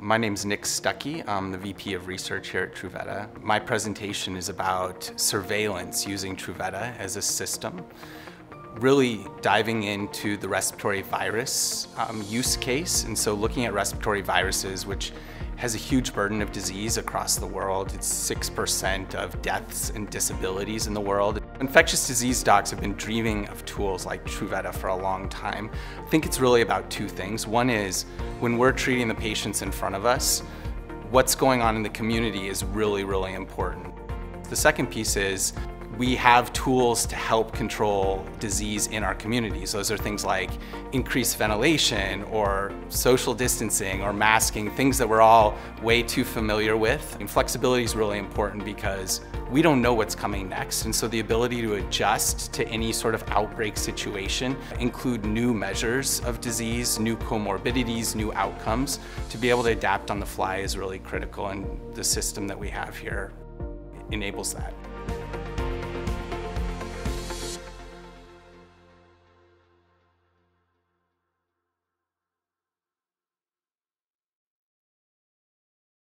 My name is Nick Stucky. I'm the VP of Research here at Truveta. My presentation is about surveillance using Truveta as a system, really diving into the respiratory virus um, use case. And so looking at respiratory viruses, which has a huge burden of disease across the world. It's 6% of deaths and disabilities in the world. Infectious disease docs have been dreaming of tools like Truveta for a long time. I think it's really about two things. One is when we're treating the patients in front of us, what's going on in the community is really, really important. The second piece is we have tools to help control disease in our communities. Those are things like increased ventilation or social distancing or masking, things that we're all way too familiar with. And flexibility is really important because we don't know what's coming next. And so the ability to adjust to any sort of outbreak situation, include new measures of disease, new comorbidities, new outcomes, to be able to adapt on the fly is really critical and the system that we have here enables that.